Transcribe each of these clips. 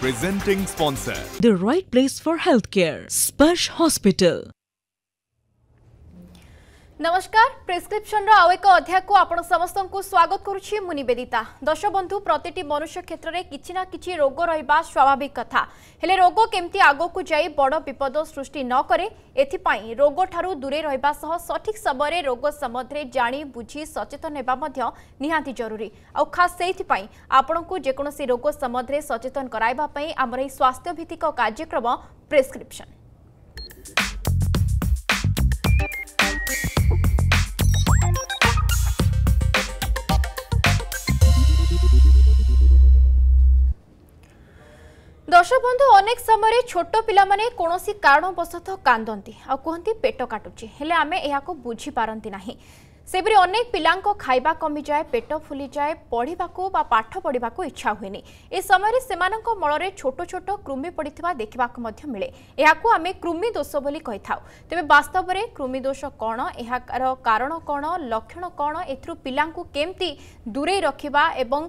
presenting sponsor The Right Place for Healthcare, Sparsh Hospital. নমস্কার প্রেসক্রিপশনর আউ এক অধ্যায়কু আপনার সমস্ত স্বাগত করছি মু নিবেদিতা দর্শক বন্ধু প্রতিটি মনুষ্য ক্ষেত্রে কিছু না কিছু রোগ রহবা স্বাভাবিক কথা হলে রোগ কেমতি আগকু যাই বড় বিপদ সৃষ্টি নকরে এথিপাই রোগ ঠারু দূরে রহবা সহ সঠিক সময়ে রোগ সম্বন্ধে জানি বুঝি সচেতন হওয়া মধ্য নিহাতি জরুরি আউ খাস সেইথিপাই আপনার যেকোন রোগ সম্বন্ধে সচেতন করাইবা পাই আমার এই স্বাস্থ্যভিত্তিক কার্যক্রম প্রেসক্রিপশন অনেক সময় ছোট পিলামানে কোণী কারণবশত কাঁদতে আহতি পেট কাটুচি হলে আমি এখন বুঝিপারতি না সেপরি অনেক পিলাঙ্ক খাইবা কমি যায় পেট ফুলি যায় পড়িবাকু বা পাঠ পড়িবাকু ইচ্ছা হুয়েনি এ সময় সেমানক মলরে ছোট ছোট কৃমি পড়িথিবা দেখিবাকু মধ্য মিলে এহাকু আমি কৃমি দোষ বলি কইথাও তবে বাস্তবরে কৃমি দোষ কোণ এহার কারণ কোণ লক্ষণ কোণ এথিরু পিলাঙ্কু কেমতি দূরেই রখিবা এবং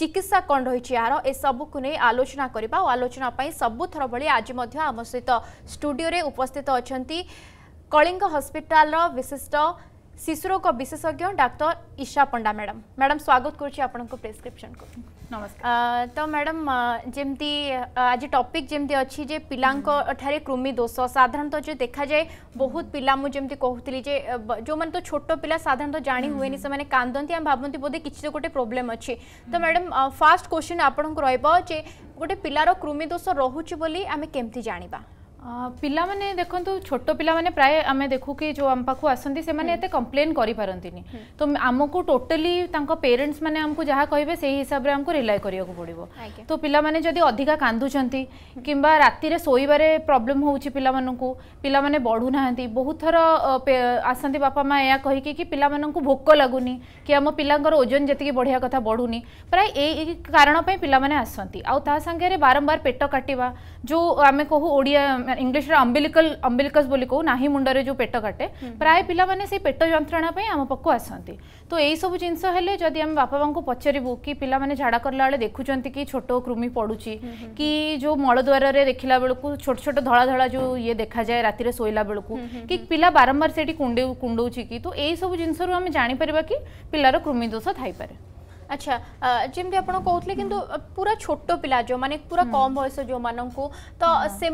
ଚିକିତ୍ସା କ'ଣ ରହିଛି ଏହାର ଏସବୁକୁ ନେଇ ଆଲୋଚନା କରିବା ଓ ଆଲୋଚନା ପାଇଁ ସବୁଥର ଭଳି ଆଜି ମଧ୍ୟ ଆମ ସହିତ ଷ୍ଟୁଡ଼ିଓରେ ଉପସ୍ଥିତ ଅଛନ୍ତି କଳିଙ୍ଗ ହସ୍ପିଟାଲର ବିଶିଷ୍ଟ शिशुरोग विशेषज्ञ doctor Isha Panda madam madam स्वागत कर प्रेस्क्रिप्शन को नमस्कार तो मैडम जमती आज टॉपिक जमी अच्छी जे पिलाठारे कृमि दोष साधारणतः जो देखा जाए बहुत पिला मुझे कहती जो मैंने तो छोट पिला साधारणतः जाणी हुए से कांदती आम भावती बोधे किसी तो गोटे प्रोब्लेम अच्छे तो मैडम फास्ट क्वेश्चन आपको रोचे गोटे पिलार कृमि दोष रोचे आम कमी जाना पिला माने देखंतु छोटो पिला माने प्राय आम देखू कि जो आम पाखु आसंती कम्प्लेन हम्म। हम्म। तो माने एते कंप्लेन करि परंतिनी तो आमको टोटली तांको पेरेंट्स आमको जहा कहबे सेही हिसाब से आमको रिलाय करियो को तो पिला माने जदी अधिका कदूँ कि हम्म। किंबा राती रे हो बारे प्रॉब्लम होउछि पिला माननकु बहुत थर आसंती बापा मा या कहि कि कि पिला माननकु भोको कि हमो पिलांकर ओजन जति बढिया कथा बढुनी प्राय यही कारण पै पिला माने आसंती ता बारंबार पेट काटा जो आम कहू ओडिया इंग्लीश अम्बिलिकल अम्बिलिकस कहू ना ही मुंड जो पेट काटे प्राय पाने से पेट जंत्रणा आम पाक आसती तो यही सब जिनस बापा को पचारू कि पाने झाड़ा कला बेल देखुंत कि छोट कृमि पड़ुची कि जो मलद्वर से देखला बेलू छोट छोट धला जो ये देखा जाए रात शोला बेलू कि पिला बारंबार से कुंडौ कि तो यही सब जिनमें आम जापर कि पिलार कृमि दोष अच्छा जमी आप कहते कि पूरा छोट पा जो मैंने पूरा कम हम्म. बयस जो मानक तो से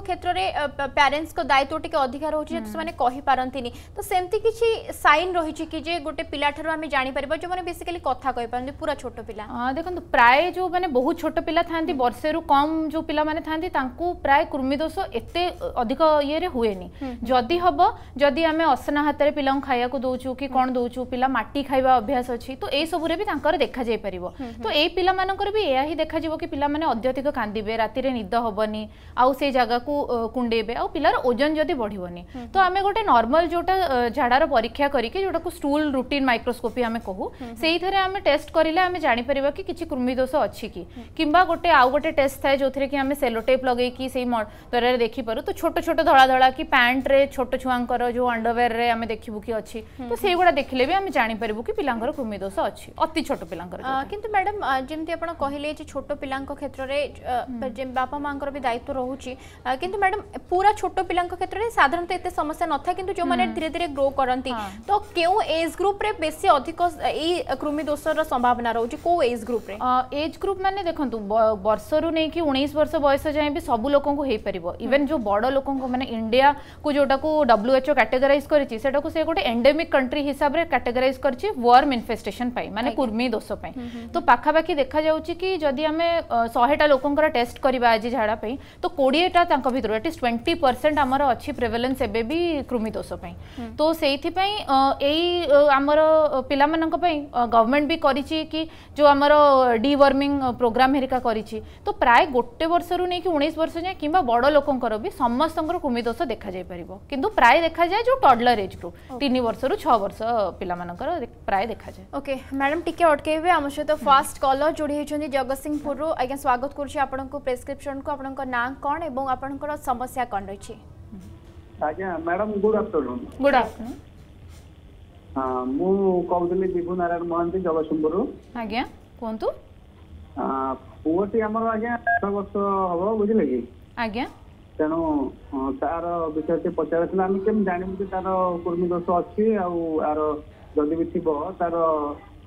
क्षेत्र में प्यारेन्ट्स दायित्व टी अधिक रोचे तो सेपारती तो सेमती किसी सैन रही कि गोटे पिलाठी जापर जो मैंने बेसिकली कथ कही पूरा छोट पा देखो प्राय जो मैंने बहुत छोट पा था बर्षे हम्म. कम जो पिला था प्राय कृमिदोष एत अधिक ई हुए हम्म, जदि हम जदि आम असना हाथ में पिला खाया दौ कि कौन दौ पाटी मटी खाइबा अभ्यास अच्छी तो यही सब देखा जाई परिवो तो ए पिला मानन कर भी एया देखा जीवो कि पिला माने अत्यधिक कांदिबे रातिरे निद होबनी आ से जागा को कुंडेबे आ पिलार ओजन जदी बढिबनी तो आमे गोटे नॉर्मल जोटा झाडा परीक्षा करिके जोटा को स्टूल रूटीन माइक्रोस्कोपी आमे कहू सेई थरे आमे टेस्ट करिले आमे जानि परिवो कि किछि कृमि दोष अछि कि किंबा गोटे आ गोटे टेस्ट थाय जोथरे कि आमे सेलोटेप लगे कि सेई तरे देखि परु तो छोटो छोटो धळा धळा कि पैंट रे छोटो छुआं जो अंडरवेयर रे आमे देखिबु कि अछि तो सेई गोडा देखिले भी आमे जानि परिवो कि पिलांगर कृमि दोष अछि अति छोटो छोट पिला किंतु मैडम जमी आप कहले छोट पिला क्षेत्र में बापा माँ भी दायित्व रोचे किंतु मैडम पूरा छोट पिला क्षेत्र में साधारण एत समस्या न था कि जो मैंने धीरे धीरे ग्रो करती तो क्यों एज ग्रुप बेस अधिक कृमि दोषर संभावना रोचे कौ एज ग्रुप एज ग्रुप मैंने देखो बर्ष रु नहीं कि उन्नीस वर्ष बयस जाए भी सब लोग इवेन जो बड़ लोक मैंने इंडिया को जोटा को डब्ल्यूएचओ कैटेगराइज कर गोटे एंडेमिक कंट्री हिसाब से कैटेगराइज कर वर्म इनफेस्टेसन मैंने कुर्मी दोष हम्म, हम्म। तो पाखापाखि देखा कि जदि आम शहेटा लोकर टेस्ट करवा आज झाड़ा तो कोड़ेटा भितर एट ट्वेंटी परसेंट आम अच्छी प्रेभेलेन्स एवं भी कृमिदोष तो से आम पाई गवर्नमेंट भी कर जो आम डिवर्मिंग प्रोग्राम हेरिका कर तो प्राय गोटे वर्ष रू नहीं उन्नीस वर्ष जाए कि बड़ लोकर भी समस्त कृमिदोष देखा जापर कि प्राय देखा जाए जो टडलर एज ग्रुप तीन वर्ष रू छ वर्ष प्राय देखा जाए ओके मैडम टी ଅଟକେଇବେ ଆମ ସହିତ ଫାଷ୍ଟ କଲର ଯୋଡ଼ି ହୋଇଛନ୍ତି ଜଗତସିଂହପୁରରୁ ଆଜ୍ଞା ସ୍ୱାଗତ କରୁଛି ଆପଣଙ୍କୁ ପ୍ରେସକ୍ରିପସନକୁ ଆପଣଙ୍କ ନାଁ କ'ଣ ଏବଂ ଆପଣଙ୍କର ସମସ୍ୟା କ'ଣ ରହିଛି ଆଜ୍ଞା madam good afternoon good afternoon ମୁଁ କହୁଥିଲି ବିଭୁ ନାରାୟଣ ମହାନ୍ତି ଜଗତସିଂହପୁରରୁ ଆଜ୍ଞା କୁହନ୍ତୁ ପୁଅଟି ଆମର ଆଜ୍ଞା ଆଠ ବର୍ଷ ହବ ବୁଝିଲେ କି ଆଜ୍ଞା ତେଣୁ ତାର ବିଷୟରେ ପଚରା ଥିଲା ଆମେ କେମିତି ଜାଣିବୁ ଯେ ତାର କୃମି ଦୋଷ ଅଛି ଆଉ ଆର ଯଦି ବି ଥିବ ତାର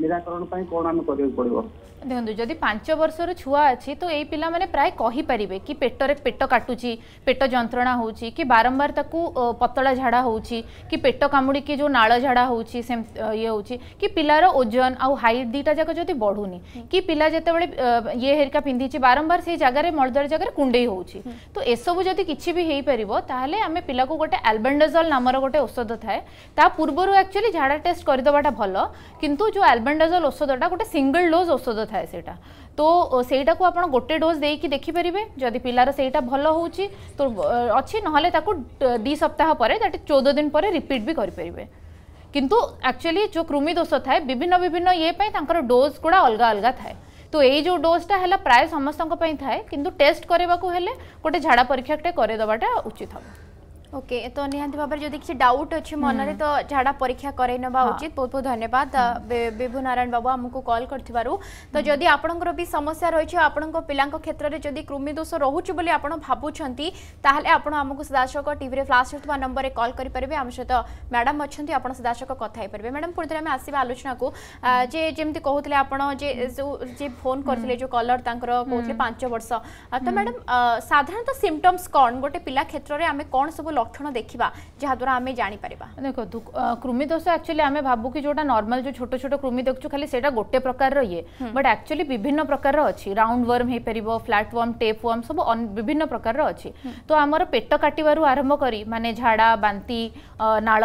ନିରାକରଣ ପାଇଁ କ'ଣ ଆମେ କରିବାକୁ ପଡ଼ିବ ଦେଖନ୍ତୁ ଯଦି ପାଞ୍ଚ ବର୍ଷର ଛୁଆ ଅଛି ତ ଏଇ ପିଲାମାନେ ପ୍ରାୟ କହିପାରିବେ କି ପେଟରେ ପେଟ କାଟୁଛି ପେଟ ଯନ୍ତ୍ରଣା ହେଉଛି କି ବାରମ୍ବାର ତାକୁ ପତଳା ଝାଡ଼ା ହେଉଛି କି ପେଟ କାମୁଡ଼ିକି ଯେଉଁ ନାଳ ଝାଡ଼ା ହେଉଛି ସେ ଇଏ ହେଉଛି କି ପିଲାର ଓଜନ ଆଉ ହାଇଟ୍ ଦୁଇଟା ଯାକ ଯଦି ବଢ଼ୁନି କି ପିଲା ଯେତେବେଳେ ଇଏ ହେରିକା ପିନ୍ଧିଛି ବାରମ୍ବାର ସେଇ ଜାଗାରେ ମଳଦ୍ୱାର ଜାଗାରେ କୁଣ୍ଡେଇ ହେଉଛି ତ ଏସବୁ ଯଦି କିଛି ବି ହେଇପାରିବ ତାହେଲେ ଆମେ ପିଲାକୁ ଗୋଟେ ଆଲବେଣ୍ଡାଜଲ୍ ନାମର ଗୋଟେ ଔଷଧ ଥାଏ ତା ପୂର୍ବରୁ ଆକ୍ଚୁଆଲି ଝାଡ଼ା ଟେଷ୍ଟ କରିଦେବାଟା ଭଲ କିନ୍ତୁ ଯେଉଁ ଆଲବେଣ୍ଡାଜଲ୍ ଔଷଧଟା ଗୋଟେ ସିଙ୍ଗଲ୍ ଡୋଜ୍ ଔଷଧ थाए सेटा तो सेटा को आप गोटे डोज दे कि देखिपारे जदि पिलार से भल हो तो अच्छी ना दी सप्ताह पर चौदह दिन पर रिपीट भी करें किंतु एक्चुअली जो कृमि दोष थाए विभिन्न विभिन्न ये डोज गुड़ा अलग अलग थाए तो ये जो डोजटा है प्राय समस्त थाए कि टेस्ट करने को गोटे झाड़ा परीक्षाटे करदेवाटा उचित हम ओके तो निहांती भाव में जो किसी डाउट अच्छे मन में तो झाड़ा परीक्षा कर उचित बहुत बहुत धन्यवाद विभू नारायण बाबू आमको कल कर तो जदि आपणकर भी समस्या रही को पिला क्षेत्र में जब कृमिदोष रोच भावुंटे आपको सदाशक टी नंबर में कल करेंगे मैडम अच्छा आप सदाशक कथपर मैडम पुणी आस आलोचना को जे जमी कहते आपे फोन करते जो कलर तर कौन पांच वर्ष तो मैडम साधारण सिमटम्स कौन गोटे पिला লক্ষণ দেখা যাদ্বারা আমি জাঁপার দেখ কৃমি দোষ আকচুয়ালি আমি ভাবু কি যেটা নর্মাল যে ছোট ছোট কৃমি দেখছু খালি সেটা গোটে প্রকারর ইয়ে বট আকচুয়ালি বিভিন্ন প্রকারর অছি রাউন্ড ওয়ার্ম হয়েপার ফ্ল্যাট ওয়ার্ম টেপ ওয়ার্ম সব বিভিন্ন প্রকারর অছি তো আমার পেট কাটবার আরম্ভ করি মানে ঝাড়া বান্তি নাল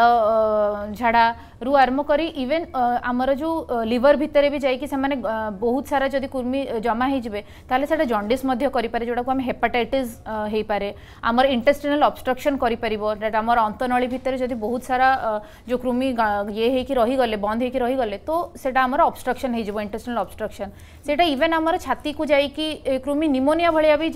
ঝাড়া রু আরম্ভ করি ইভেন আমার যে লিভর ভিতরে বি যাই সে বহুত সারা যদি কুর্মি জমা হয়ে যাবে তাহলে সেটা জন্ডিস করে যেটা আমি হেপাটাইটিস হয়ে পড়ে আমার ইন্টেস্টিনাল অবস্ট্রকশন করে पार आम अंतनली भितर जब बहुत सारा जो कृमि ये रहीगले बंद हो रहीगले तो सेटा आम अबस्ट्रक्शन इंटरनाल अबस्ट्रक्शन सेटा इवेन आम छाती को जाकि कृमि निमोनिया भाया भी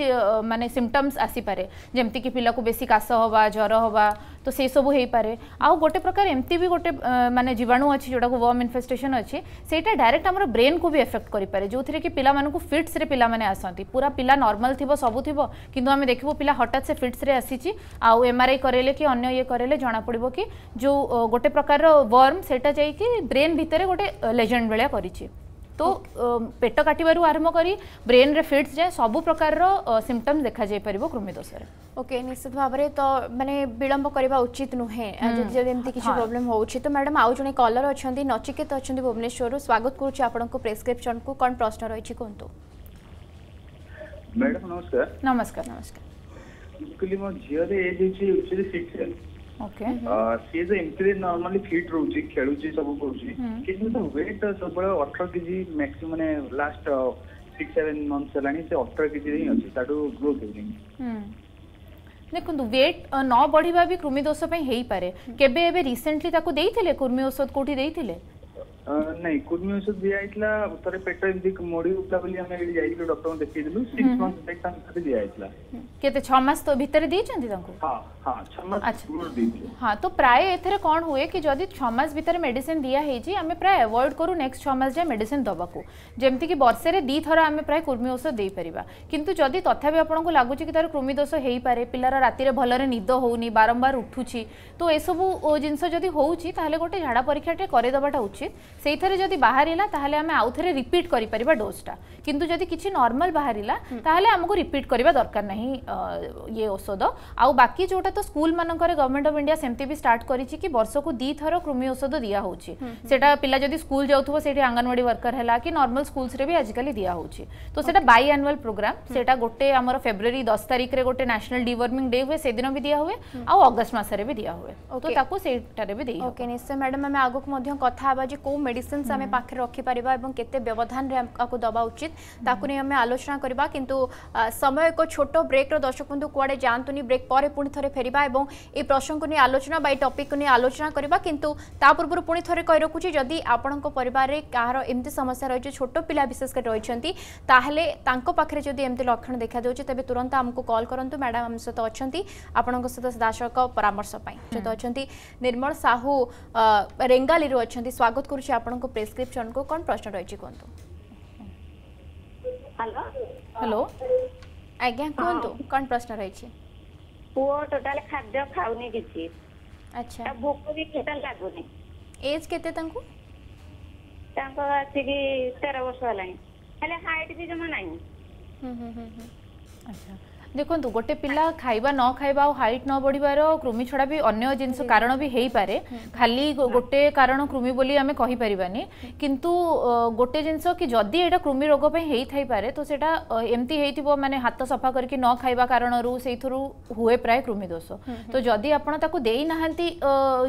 मानते सिमटम्स आसीपे जमी कि पिला को बेस काश हवा ज्वर हवा तो से सब हो पाए आउ गोटे प्रकार एमती भी गोटे मानने जीवाणु अच्छी जोटा को वर्म इनफेस्टेसन अच्छे से डायरेक्ट आम ब्रेन को भी एफेक्ट करे जो थे कि पिला फिट्स पिलाने आसती पूरा पिला नर्माल थी सबू थी कि आम देखू पिला हटात से फिट्स आसी आउ एम आर ଏମଆରଆଇ କରେଇଲେ କି ଅନ୍ୟ ଇଏ କରେଇଲେ ଜଣାପଡ଼ିବ କି ଯେଉଁ ଗୋଟେ ପ୍ରକାରର ୱାର୍ମ ସେଇଟା ଯାଇକି ବ୍ରେନ୍ ଭିତରେ ଗୋଟେ ଲେଜେଣ୍ଡ ଭଳିଆ କରିଛି तो पेट काटू आरंभ कर ब्रेन रे फिट्स जाए सब प्रकार सिमटम्स देखा जाई परिबो कृमि ओके निश्चित भाव में तो माने विलंब करबा उचित नुहे जदि जदि एमती तो मैडम आउ जने कॉलर अछंती नचिकेत अछंती भुवनेश्वर स्वागत करूछि आपन को को कोन प्रश्न रहिछि कोंतु मैडम नमस्कार नमस्कार नमस्कार ଆକ୍ଚୁଆଲି ମୋ ଝିଅର ଏଜ୍ ହେଉଛି ଆକ୍ଚୁଆଲି ସିକ୍ସ ଇୟର୍ସ ସିଏ ଯେ ଏମିତିରେ ନର୍ମାଲି ଫିଟ୍ ରହୁଛି ଖେଳୁଛି ସବୁ କରୁଛି କିନ୍ତୁ ତା ୱେଟ୍ ସବୁବେଳେ ଅଠର କେଜି ମ୍ୟାକ୍ସିମମ୍ ମାନେ ଲାଷ୍ଟ ସିକ୍ସ ସେଭେନ୍ ମନ୍ଥସ୍ ହେଲାଣି ସେ ଅଠର କେଜିରେ ହିଁ ଅଛି ତାଠୁ ଗ୍ରୋଥ୍ ହେଉନି ଦେଖନ୍ତୁ ୱେଟ୍ ନ ବଢ଼ିବା ବି କୃମି ଦୋଷ ପାଇଁ ହେଇପାରେ କେବେ ଏବେ ରିସେଣ୍ଟଲି ତାକୁ ଦେଇଥିଲେ କୃମି ଔଷଧ କୋଉଠି ଦେଇଥିଲେ ନାଇଁ ଗୁଡ୍ ନ୍ୟୁଜ୍ ଦିଆଯାଇଥିଲା ଥରେ ପେଟ ଏମିତି ମୋଡି ଉଠଲା ବୋଲି ଆମେ ଯାଇଥିଲୁ ଡକ୍ଟରଙ୍କୁ ଦେଖେଇଥିଲୁ ସିକ୍ସ ମନ୍ଥ ବ୍ରେକ୍ ତାଙ୍କୁ ଦିଆଯାଇଥିଲା କେତେ ଛଅ ମାସ ତ ଭିତରେ ଦେଇଛନ୍ତି ତାଙ୍କୁ ହଁ ତ ପ୍ରାୟ ଏଥିରେ କ'ଣ ହୁଏ କି ଯଦି ଛଅ ମାସ ଭିତରେ ମେଡିସିନ ଦିଆହେଇଛି ଆମେ ପ୍ରାୟ ଆଭଏଡ୍ କରୁ ନେକ୍ସଟ ଛଅ ମାସ ଯାଏ ମେଡିସିନ ଦେବାକୁ ଯେମିତିକି ବର୍ଷରେ ଦୁଇ ଥର ଆମେ ପ୍ରାୟ କୃମି ଔଷଧ ଦେଇପାରିବା କିନ୍ତୁ ଯଦି ତଥାପି ଆପଣଙ୍କୁ ଲାଗୁଛି କି ତାର କୃମି ଦୋଷ ହେଇପାରେ ପିଲାର ରାତିରେ ଭଲରେ ନିଦ ହେଉନି ବାରମ୍ବାର ଉଠୁଛି ତ ଏସବୁ ଜିନିଷ ଯଦି ହେଉଛି ତାହେଲେ ଗୋଟେ ଝାଡ଼ା ପରୀକ୍ଷାଟେ କରିଦେବାଟା ଉଚିତ से बाहर आम आउ थे रिपीट कर डोजटा जदि किसी नर्माल बाहर आमको रिपीट करवा दरकार ना ये औषध आउ बाकी जोटा तो स्कूल मानक गवर्नमेंट अफ इंडिया सेमती भी स्टार्ट कर दी थर कृमि औषध दिया होता पिला जब स्कूल जाठी आंगनवाड़ी वर्कर है कि नर्माल स्कूल भी आजिकल दिया हूँ तो से बै आनुआल प्रोग्राम से गोटे आम फेब्रुआर दस तारीख में गोटे न्यासनाल डिवर्मिंग डे हुए से दिन भी दिया हुए आउ अगस्ट मसरे भी दिया तो निश्चय मैडम आगे कथ कौ मेडिसीन्स आम पाखे रखिपर और केते दवा उचित आम आलोचना करवा किंतु समय एक छोट ब्रेक दर्शक बंधु कड़े जातुनि ब्रेक पर पुणी थे फेर और ये प्रश्न को नहीं आलोचना बै टपिक को नहीं आलोचना करवा किंतु पूर्व पुणी थे कही रखुच्छी जदि आपण पर कहार एमती समस्या रही है छोट पिला विशेषकर रही पाखे जदि एमती लक्षण देखा दूसरे तेज तुरंत आमको कल करूँ मैडम आम सहित अच्छा आपण सहित सीधासख परामर्श अच्छा निर्मल साहू रेंगाली अच्छा स्वागत करुच्छे ଆପଣଙ୍କ ପ୍ରେସ୍କ୍ରିପ୍ସନ୍କୁ କ'ଣ ପ୍ରଶ୍ନ ରହିଛି କୁହନ୍ତୁ ହ୍ୟାଲୋ ଆଜ୍ଞା କୁହନ୍ତୁ କ'ଣ ପ୍ରଶ୍ନ ରହିଛି ପୁଅ ଟୋଟାଲ ଖାଦ୍ୟ ଖାଉନି କିଛି ଆଚ୍ଛା ଭୋକ ବି ଟୋଟାଲ ଲାଗୁନି ଏଜ୍ କେତେ ତାଙ୍କୁ ତାଙ୍କ ଆସିକି ତେର ବର୍ଷ ହେଲାଣି ହେଲେ ହାଇଟ୍ ବି ଜମା ନାହିଁ ଆଚ୍ଛା देखो गोटे पिला खाइबा न खाइबा हाइट न बढ़वार कृमि छड़ा भी अन्य जिन कारण भी हो पाए खाली गोटे कारण कृमि बोली आम कहीपरि कि गोटे जिनस कि जदि ये कृमि रोग पारे तो सेटा एमती हो मानने हाथ सफा करके न खाइबा कारण से हुए प्राय कृमिदोष तो जदि आपना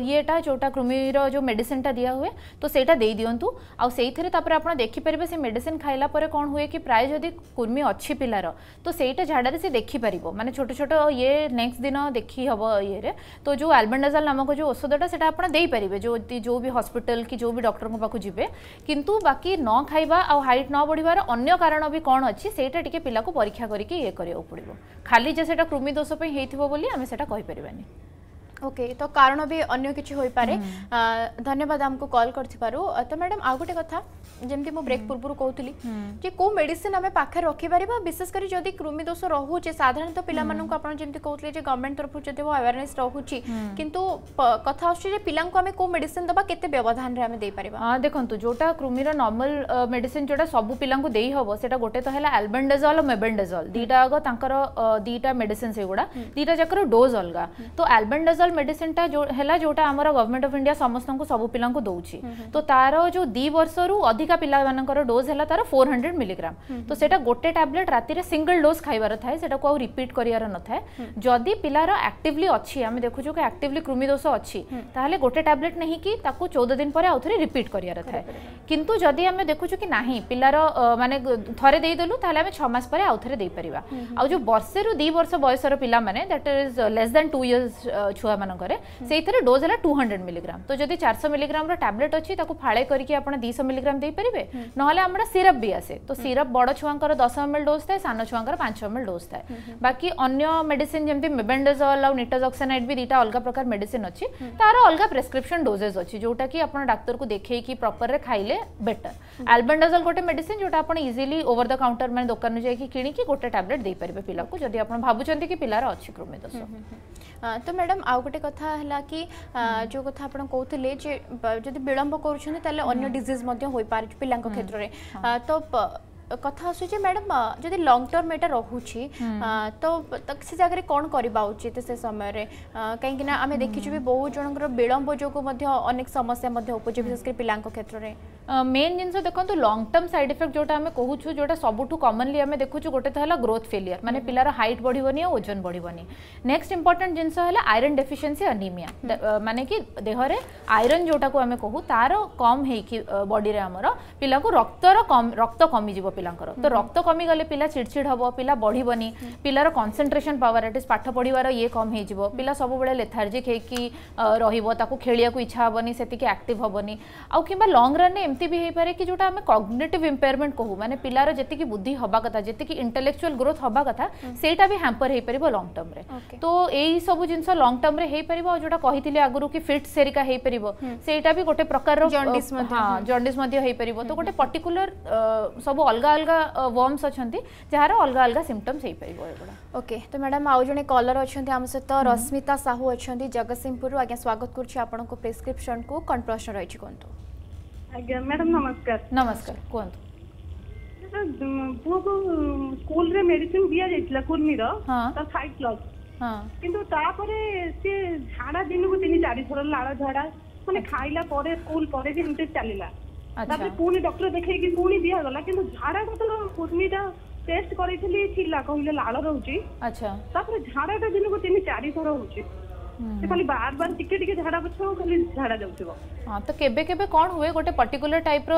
ये जो कृमि जो मेडिसिन दिया हुए तो सहीटा दे दिंतु आईर आप देखिपर से मेडिसीन खाला कौन हुए कि प्राय जदि कृमि अच्छी पिलार तो सहीटा झाड़े से देख देखिपर मैंने छोट छोट ये नेक्स्ट दिन देखी हम ये रे। तो जो आलबेडाजाल नामक जो औषधटा से आपरेंगे जो जो भी हस्पिटाल कि जो भी डक्टर पाक जी कि बाकी न खाइबा आ हाइट न बढ़वर अगर कारण भी कौन अच्छी से पिला परीक्षा करके ये करा पड़ो खाली जो कृमि दोष होता कहीपरानी ओके okay, तो कारण भी अन्य किसी पारे हम्म। धन्यवाद आम को कल कर मैडम आउ गोटे कथा जमी मुझ ब्रेक पूर्व कहती कौ मेडिसिन आम पाखे रखिपर विशेषकर कृमिदोष रोचे साधारण पिला कहते गवर्नमेंट तरफ अवेयरने अवेयरनेस रोचे कि कथा पिला कौ मेड दबा के में देखो जोटा कृमिर नर्माल मेडिसीन जोटा सब पिलाहब से गोटे तो है आलबेडेजल और मेबेडेजल दीटा आग दीटा मेडिसीन दीटा जाकर डोज अलग तो आलबेडेजल नेचुरल मेडिसिन टा जो हैला जोटा आमर गवर्नमेंट ऑफ इंडिया समस्त को सब पिला को दउची तो तार जो दि वर्ष रु अधिक पिला मानकर डोज हैला तार 400 मिलीग्राम तो सेटा गोटे टैबलेट राति रे सिंगल डोज खाइबार थाए सेटा को रिपीट करियार न थाए जदि पिला रो एक्टिवली अछि आमे देखु जो के एक्टिवली कृमि दोष अछि ताहले गोटे टैबलेट नहीं कि ताको 14 दिन परे आउथरे रिपीट करियार थाए किंतु जदि आमे देखु जो कि नाही पिला रो माने थरे दे देलु ताहले आमे 6 मास परे आउथरे दे परिबा आ जो वर्षे रु 2 वर्ष वयसर पिला माने that is less than 2 years छुआ मान से डोज है टू हंड्रेड मिलीग्राम तो जब चार सौ मिलीग्राम टैबलेट अच्छी फाड़े करके दुश मिलीग्राम पारे ना आम सिरप भी आसे तो सिरप बड़ छुआर दस एम एल डोज थाए सान छुआर पांच एम एल डोज थाए बाकी अन्य मेडिसीन जमी मेबेडेजल आउ निटोजक्साइड भी दुटा अलग प्रकार मेडिसीन अच्छी तार अलग प्रेसक्रिप्शन डोजेस अच्छी जोटा कि आप डाक्तर को देखे कि प्रपर में खाइले बेटर आलबेडेजल गोटे मेड जो इजिली ओवर द काउंटर मैंने दुकान जा कि गोटे टैबलेट देपारे पिला को जब आप भाव कि पिलार अच्छी कृमि ତ ମ୍ୟାଡ଼ାମ୍ ଆଉ ଗୋଟେ କଥା ହେଲା କି ଯେଉଁ କଥା ଆପଣ କହୁଥିଲେ ଯେ ଯଦି ବିଳମ୍ବ କରୁଛନ୍ତି ତାହେଲେ ଅନ୍ୟ ଡିଜିଜ୍ ମଧ୍ୟ ହୋଇପାରୁଛି ପିଲାଙ୍କ କ୍ଷେତ୍ରରେ ତ কথা আসুছে ম্যাডাম যদি লং টর্ম এটা রহুছি তো সে জায়গায় কোণ করা উচিত সে সময়ের কিনা আমি দেখিছু বহু জনকর বিলম্ব যোগ অনেক সমস্যা উপজে বিশেষ করে পিলাঙ্ক ক্ষেত্রে मेन जिन देखो लंग टर्म सैड इफेक्ट जो कहूँ जो सब कमनली आम देखु गोटे तो है ग्रोथ फेलियर मैंने पिलार हाइट और ओजन बढ़वन नेक्स्ट इंपोर्टाट जिनस आईरन डेफिसीयसी अनिमिया माने कि देहर आईरन जोटा को आम कहू तार कम हो बडी आम पिला रक्तर कम रक्त कमिज पिला तो हम्म। रक्त कमिगले पिला चिड़चिड़ हम पिला बढ़वन पिलार कनसेट्रेसन पावर एट इज पाठ पढ़वर ये कम हो हम्म। पिला सब लेथार्जिक हो रही खेलिया इच्छा हेनी से आक्ट हेनी आउ कि लंग रन एमती भी हो पाए कि जो कग्नेट इंपेयरमेंट कहू मैंने पिलार जी बुद्धि हवा कथ जी इंटेलेक्चुआल ग्रोथ हवा कथ से भी हापर हो पार लंग टर्म्रे तो यही सब जिन लंग टर्म्रे पार और जो कही आगुरी कि फिट्स हेरिका हो पार से भी गोटे प्रकार जंडिस तो गोटे पर्टिकुलर सब अलग अलग वर्मस अच्छा जार अलग अलग सिमटम्स हो पार ओके तो मैडम आज जन कलर अच्छा आम सहित रश्मिता साहू अच्छा जगत सिंहपुर आज स्वागत करुँ आप प्रिस्क्रिपन को कौन प्रश्न रही कहूँ तो? ଆଜ୍ଞା ମ୍ୟାଡାମ ନମସ୍କାର ନମସ୍କାର କୁହନ୍ତୁ ପୁଅକୁ ସ୍କୁଲରେ ମେଡିସିନ ଦିଆଯାଇଥିଲା କୁର୍ମୀର ତା ସାଇକ୍ଲସ କିନ୍ତୁ ତାପରେ ସେ ଝାଡା ଦିନକୁ ତିନି ଚାରିଥର ଲାଳ ଝାଡା ମାନେ ଖାଇଲା ପରେ ସ୍କୁଲ ପରେ ବି ଏମିତି ଚାଲିଲା ତାପରେ ପୁଣି ଡକ୍ଟର ଦେଖେଇକି ପୁଣି ଦିଆଗଲା କିନ୍ତୁ ଝାଡାଟା ତ କୁର୍ମୀଟା ଟେଷ୍ଟ କରିଥିଲି ଥିଲା କହିଲେ ଲାଳ ରହୁଛି ତାପରେ ଝାଡାଟା ଦିନକୁ ତିନି ଚାରିଥର ହଉଛି ସେ ଖାଲି ବାର ବାର ଟିକେ ଟିକେ ଝାଡ଼ା ପଛୁଆ ଖାଲି ଝାଡ଼ା ଯାଉଥିବ ହଁ ତ କେବେ କେବେ କ'ଣ ହୁଏ ଗୋଟେ ପର୍ଟିକୁଲାର ଟାଇପ୍ର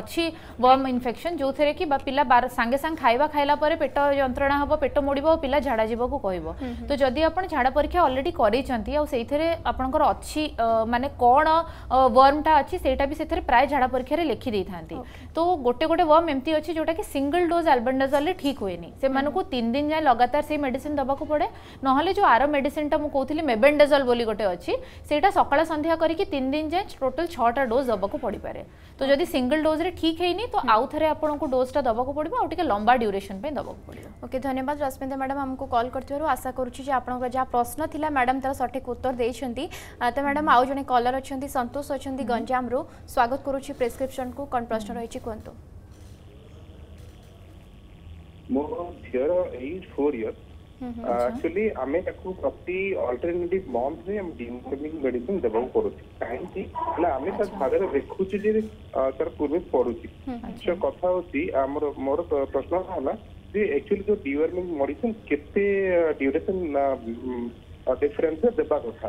ଅଛି ବର୍ମ ଇନଫେକ୍ସନ୍ ଯେଉଁଥିରେ କି ବା ପିଲା ସାଙ୍ଗେ ସାଙ୍ଗେ ଖାଇବା ଖାଇଲା ପରେ ପେଟ ଯନ୍ତ୍ରଣା ହେବ ପେଟ ମୋଡ଼ିବ ଆଉ ପିଲା ଝାଡ଼ା ଯିବାକୁ କହିବ ତ ଯଦି ଆପଣ ଝାଡ଼ା ପରୀକ୍ଷା ଅଲରେଡ଼ି କରିଛନ୍ତି ଆଉ ସେଇଥିରେ ଆପଣଙ୍କର ଅଛି ମାନେ କ'ଣ ବର୍ମଟା ଅଛି ସେଇଟା ବି ସେଥିରେ ପ୍ରାୟ ଝାଡ଼ା ପରୀକ୍ଷାରେ ଲେଖି ଦେଇଥାନ୍ତି ତ ଗୋଟେ ଗୋଟେ ବର୍ମ ଏମିତି ଅଛି ଯେଉଁଟାକି ସିଙ୍ଗଲ ଡୋଜ୍ ଆଲବେଣ୍ଡାଜଲ୍ରେ ଠିକ୍ ହୁଏନି ସେମାନଙ୍କୁ ତିନି ଦିନ ଯାଏଁ ଲଗାତାର ସେଇ ମେଡ଼ିସିନ୍ ଦେବାକୁ ପଡ଼େ ନହେଲେ ଯେଉଁ ଆର ମେଡ଼ିସିନ୍ଟା ମୁଁ କହୁଥିଲି ମେବେନ୍ ଟ୍ରାନ୍ସଫେଣ୍ଡାଜଲ୍ ବୋଲି ଗୋଟେ ଅଛି ସେଇଟା ସକାଳ ସନ୍ଧ୍ୟା କରିକି ତିନି ଦିନ ଯାଏଁ ଟୋଟାଲ୍ ଛଅଟା ଡୋଜ୍ ଦେବାକୁ ପଡ଼ିପାରେ ତ ଯଦି ସିଙ୍ଗଲ୍ ଡୋଜ୍ରେ ଠିକ୍ ହେଇନି ତ ଆଉ ଥରେ ଆପଣଙ୍କୁ ଡୋଜ୍ଟା ଦେବାକୁ ପଡ଼ିବ ଆଉ ଟିକେ ଲମ୍ବା ଡ୍ୟୁରେସନ୍ ପାଇଁ ଦେବାକୁ ପଡ଼ିବ ଓକେ ଧନ୍ୟବାଦ ରଶ୍ମିତା ମ୍ୟାଡ଼ାମ୍ ଆମକୁ କଲ୍ କରିଥିବାରୁ ଆଶା କରୁଛି ଯେ ଆପଣଙ୍କର ଯାହା ପ୍ରଶ୍ନ ଥିଲା ମ୍ୟାଡ଼ାମ୍ ତାର ସଠିକ୍ ଉତ୍ତର ଦେଇଛନ୍ତି ତ ମ୍ୟାଡ଼ାମ୍ ଆଉ ଜଣେ କଲର୍ ଅଛନ୍ତି ସନ୍ତୋଷ ଅଛନ୍ତି ଗଞ୍ଜାମରୁ ସ୍ୱାଗତ କରୁଛି ପ୍ରେସ୍କ୍ରିପ୍ସନ୍କୁ କ'ଣ ପ୍ରଶ୍ନ ରହିଛି କୁହନ୍ତୁ ମୋ ଝିଅର ଏଜ୍ ଫୋର୍ ଇୟର୍ସ ଆକ୍ଚୁଆଲି ଆମେ ତାକୁ ପ୍ରତି ଅଲଟରନେଟିଭ ମନ୍ଥରେ ଆମେ ଡିମୋଟୋନିକ ମେଡିସିନ ଦେବାକୁ ପଡୁଛି କାହିଁକି ନା ଆମେ ତା ଧାରରେ ଦେଖୁଛୁ ଯେ ତାର ପୂର୍ବେ ପଡୁଛି ସେ କଥା ହଉଛି ଆମର ମୋର ପ୍ରଶ୍ନ ହେଲା ଯେ ଆକ୍ଚୁଆଲି ଯୋଉ ଡିୱାର୍ମିଂ ମେଡିସିନ କେତେ ଡ୍ୟୁରେସନ ଡିଫରେନ୍ସରେ ଦେବା କଥା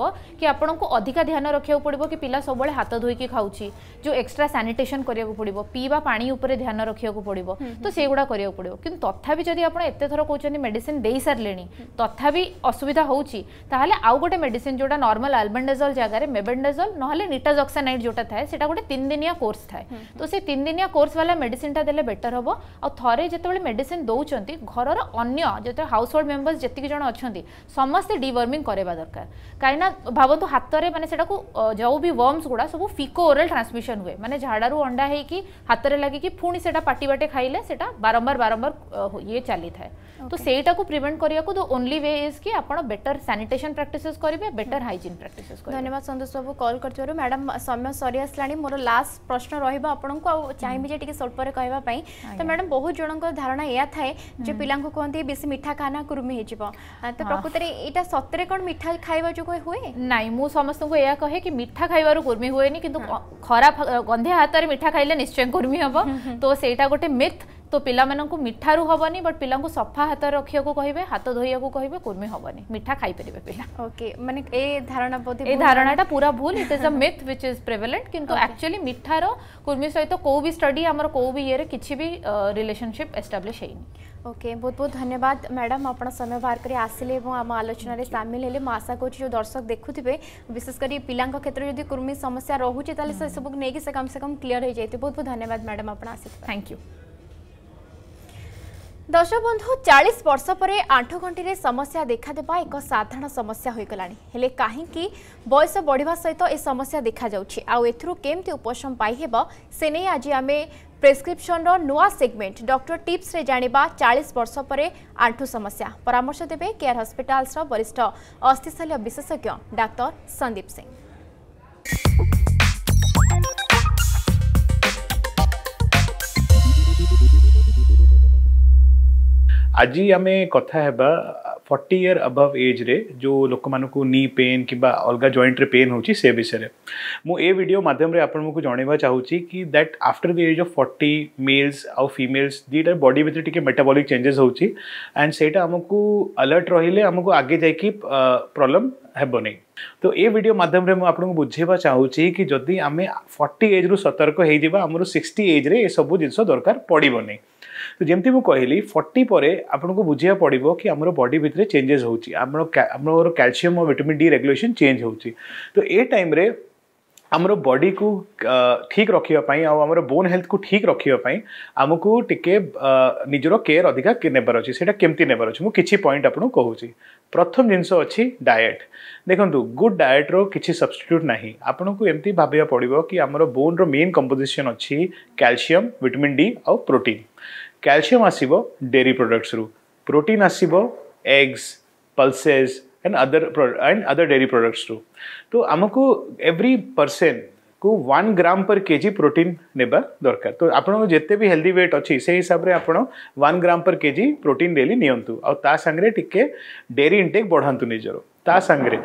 कि आपको अधिक ध्यान रखा पड़ो कि पिला सब हाथ धोईकी खाऊ जो एक्सट्रा सानिटेसन करा पड़ो पीवा पापर ध्यान रखा पड़ो तो से गुड़ा कर पड़ो कि तथापि जब आप थर कौन मेडिसीन दे सारे तथा असुविधा हो गए गोटे जो नर्माल आलबेडेजल जगार मेबेडेजल नाटाजक्सानाइट जो था गोटे तीन दिनिया कोर्स था तो से तीन दिनिया कोर्स वाला मेडा देने बेटर हम आते जो मेडिसीन दौरान घर अन्न जो हाउस होल्ड मेम्बर्स जितकी जन अच्छे समस्ते डिवर्मिंग करवा दरकार कहीं भावत हाथ में मैंने जो भी वर्मस गुड़ा सब फिको ओराल ट्रांसमिशन हुए मैंने झाड़ू अंडा है हाथ में लगे पुणी से पटी बाटे खाइले से बारंबार बारंबार ये चली था तो से प्रिभेन्ट करने को ओनली वे इज कि आप बेटर सानिटेसन प्राक्टिस करेंगे बेटर हाइजीन कर धन्यवाद सन्तोष बाबू कल कर मैडम समय सर आसला मोर लास्ट प्रश्न रही आपको चाहिए स्वल्प कह तो मैडम बहुत जन धारणा या था जो hmm. पिला कहते बेस मिठा खाना कृमी हो तो हाँ। प्रकृत में यहाँ सतरे कौन मिठा खाइबा जो हुए ନାଇଁ ମୁଁ ସମସ୍ତଙ୍କୁ ଏହା କହେ କି ମିଠା ଖାଇବାରୁ କୁର୍ମି ହୁଏନି କିନ୍ତୁ ଖରାପ ଗନ୍ଧିଆ ହାତରେ ମିଠା ଖାଇଲେ ନିଶ୍ଚୟ କୁର୍ମି ହେବ ତ ସେଇଟା ଗୋଟେ ମିଥ୍ তো পিলামানকু মিঠারু হবনি বট পিলাঙ্কু সফা হাত রাখিয়াকু কইবে হাত ধোইয়াকু কইবে কুর্মি হবনি মিঠা খাই পারিবে পিলা ওকে মানে এই ধারণা প্রতি এই ধারণাটা পুরা ভুল it is a myth which is prevalent কিন্তু অ্যাকচুয়ালি মিঠার কুর্মি সহিত কোউ বি স্টডি আমার কোউ বি ইয়েরে কিছু বি রিলেশনশিপ এস্টাবলিশ হেইনি ओके बहुत बहुत धन्यवाद मैडम आप समय बाहर कर आसिले और आम आलोचन सामिल है आशा कर जो दर्शक देखुए विशेषकर पिला क्षेत्र में जो कृमि समस्या रोचे तो सब नहीं कम से कम क्लीयर हो जाए बहुत बहुत धन्यवाद मैडम आप थैंक यू দশবন্ধু চাশ বর্ষ পরে আঁঠুগণ্ঠি সমস্যা দেখাদেবা এক সাধারণ সমস্যা হয়ে গলা হলে কী বয়স বড়া সহ এ সমস্যা দেখা যাচ্ছে আথর কমিটি উপশম পাইব সে নিয়ে আজ আমি প্রেসক্রিপশন নূয়া সেগমেন্ট ডক্টর টিপ্সরে জাঁয়া চাশ বর্ষ পরে আঁঠু সমস্যা পরামর্শ দেবে কেয়ার হসপিটালস বরিষ্ঠ অস্থিশল্য বিশেষজ্ঞ ডাক্তার সন্দীপ সিং आज आम कथा फर्टी इयर अबव एज रे जो लोक मूँ नी पेन कि अलग जॉइंट रे पेन हो विषय मुझे भिडियो मध्यम आपको जनवा चाहूँगी कि that after the age of forty males आउ फिमेल्स दीटा बडी भितर टे मेटाबलिक चेंजेस होंड से आमको अलर्ट रही आमको आगे जा प्रोब्लम हेबन तो ये वीडियो माध्यम रे मध्यम को बुझे चाहूँगी कि जदि आम फर्टी एज्रु सतर्क होमर सिक्सटी एज्रे सब जिन दरकार पड़े ना तो जमी कहली फर्टी पर आपको बुझा पड़ो कि आम बडी भितर चेंजेस हो कैलसीयम और भिटामिन डी रेगुलेसन चेंज हो तो ये टाइम आमर बडी को ठीक रखापी आम बोन हेल्थ को ठीक रखापी आमको टी निजर केयर अधिका नेबार अच्छे से कमी नेबार अच्छे मुझे पॉइंट आपको कहूँ प्रथम जिनस अच्छी डाएट देखो गुड डाएट्र किसी सब्सटिट्यूट ना आपन को एमती भाव पड़ो कि आम बोन रेन कंपोजिशन अच्छी कैलसीयम भिटामिन डी आउ प्रोटीन ಕ್ಯಾಲ್ಸಿಯಂ डेरी प्रोडक्ट्स रु protein ಆಸಿಬೋ eggs pulses and other and other dairy products रु तो आमको एवरी पर्सन को one gram per K G protein ने दरकार तो आप जिते भी हेल्दी वेट अच्छी से हिसाब से आपड़ वन ग्राम पर के जी प्रोटीन डेली नियंतु आ ता टिके डेरी इनटेक् बढ़ातु निजर ता संगे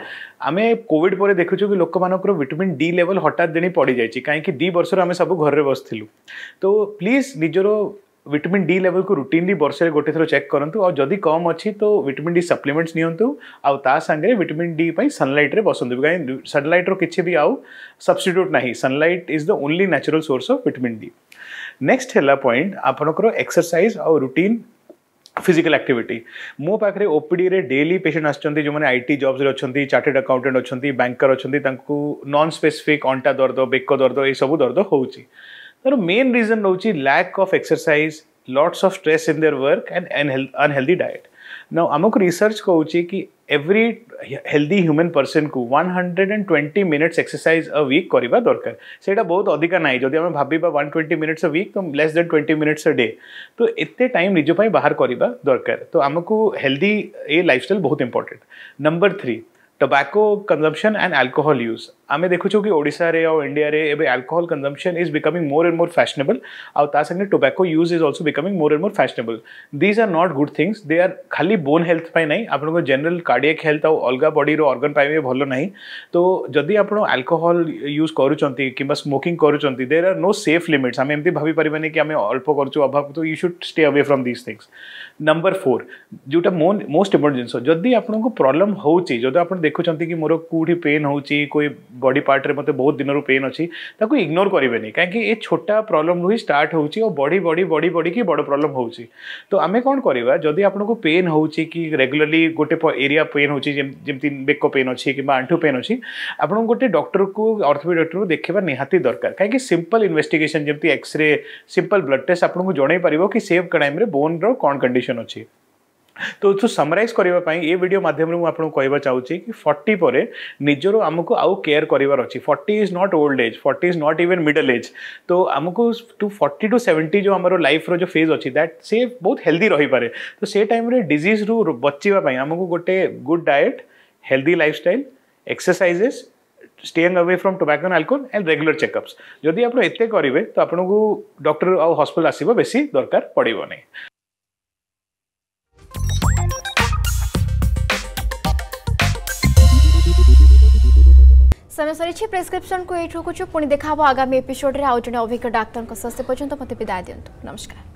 आम कोविड पर देखु कि लोक मानकर विटामिन डी लेवल हटात देनी पड़ जाए कहीं दी वर्ष आम सब घर में बसलु तो प्लीज निजर विटामिन डी लेवल को रुटीनली वर्ष गोटे थर चेक करूँ और जदि कम अच्छी तो विटामिन डी सप्लीमेंट्स निगे विटामिन डी सनलैट्रे बसंत कहीं सनलैट्र किसी भी आउ सब्यूट ना sunlight is the only natural source of vitamin D next है पॉइंट आपनकर एक्सरसाइज आउ रुटीन फिजिकल एक्टिविटी मो पाखे ओपीडी रे डेली पेशेंट आसंट जो मैंने आई टी जब्स अच्छा चार्टेड अकाउंटेंट अच्छा बैंकर अच्छा नन स्पेसीफिक अंटा दर्द बेक दर्द सब दर्द हो तर main reason रोच lack of exercise lots of stress in their work and unhealthy diet ना आमको रिसर्च कौच कि एवरी हेल्दी ह्यूमन पर्सन को hundred and 120 minutes exercise a week करवा दरकार से बहुत अधिक ना जब आम one twenty minutes a week तो less than twenty minutes a day तो ये टाइम निज़प बाहर करवा दरकार तो आमको हेल्दी ये लाइफ स्टाइल बहुत important number three tobacco consumption and alcohol use आम देखु कि ओडा और इंडिया रे एबे alcohol consumption is becoming more and more fashionable आउ ता संगे tobacco use is also becoming more and more fashionable these are not good things they are खाली बोन हेल्थ पर ना आप जेनेल कार्डिक हेल्थ आउ अलग बडी अर्गन ऑर्गन भल ना तो जदि आप अल्कोहल यूज करूचंती किबा smoking करूचंती there are no safe limits आम एमती भाई परिबानी कि आम अल्प करूँ अभाव तो you should stay away from these things number four जो मोस्ट इम्पोर्टा जिनस जब आप प्रोब्लम होती देखुं कि मोर कौट पेन हो बडी पार्ट्रे मत बहुत दिन पेन अच्छी इग्नोर करेंगे नहीं कहीं ये छोटा प्रोब्लम रू स्टार्ट हो बढ़ी बढ़ी बढ़ी बढ़ी कि बड़ प्रोब्लम हो तो आम कौन करी आपको पेन हो कि रेगुलाली गोटे एरिया पेन हो जमी बेक पेन अच्छी कि आंठू पेन अच्छी आप गोटे डक्टर को अर्थोपे डक्टर को देखा निहाती दरकार कहीं सिंपल इनभेटिगेसन जमी x ray simple blood test आपको जनई पार कि सेम टाइम बोन रण कंडीशन कंडीशन अच्छी तो तो समराइज करने ये वीडियो मध्यम आपको कहवा चाहिए कि फर्टी पर निजर आमको आउ केयर करार अच्छी forty is not old age forty is not even middle age तो आमको टू फर्टी टू सेवेंटी जो आम लाइफ जो फेज अच्छी दैट से बहुत हेल्दी रहीपे तो से टाइम डिजिज रु बचापी आमको गोटे good diet healthy lifestyle exercises staying away from tobacco and alcohol and regular checkups जदि आप करेंगे तो आपको डॉक्टर आउ हस्पिटाल आस बेसी दरकार पड़े ना सारी प्रेस्क्रिप्सन को ये रोकुचु पुणी देखा आगामी एपिसोड्रे आउ जे अभिज्ञ डाक्तर सह से पर्यटन मत विदाय दिंतु नमस्कार